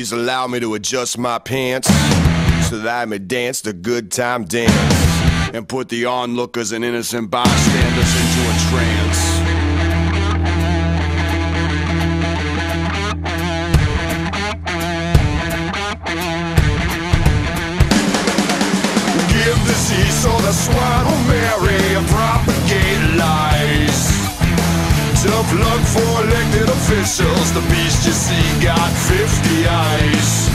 Please allow me to adjust my pants so that I may dance the good time dance and put the onlookers and innocent bystanders into a trance. Give disease so the swine will marry and propagate lies. Luck for elected officials. The beast you see got 50 eyes.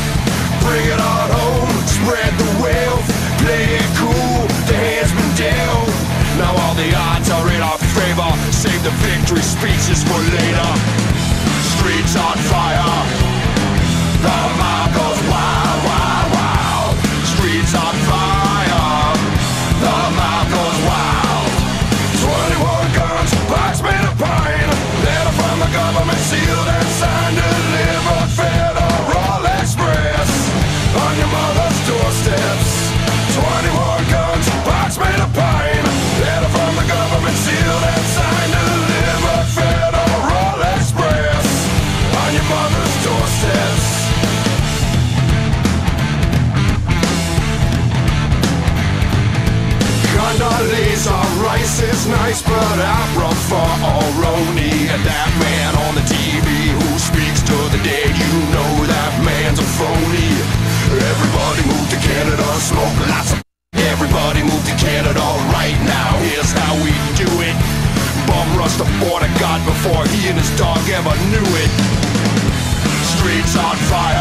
Bring it on home, spread the wealth, play it cool. The hand's been dealt. Now all the odds are in our favor. Save the victory speeches for later. Streets on fire. Doorsteps. Condoleezza Rice is nice, but I prefer Aroni. And Bum rush the border god before he and his dog ever knew it. Streets on fire.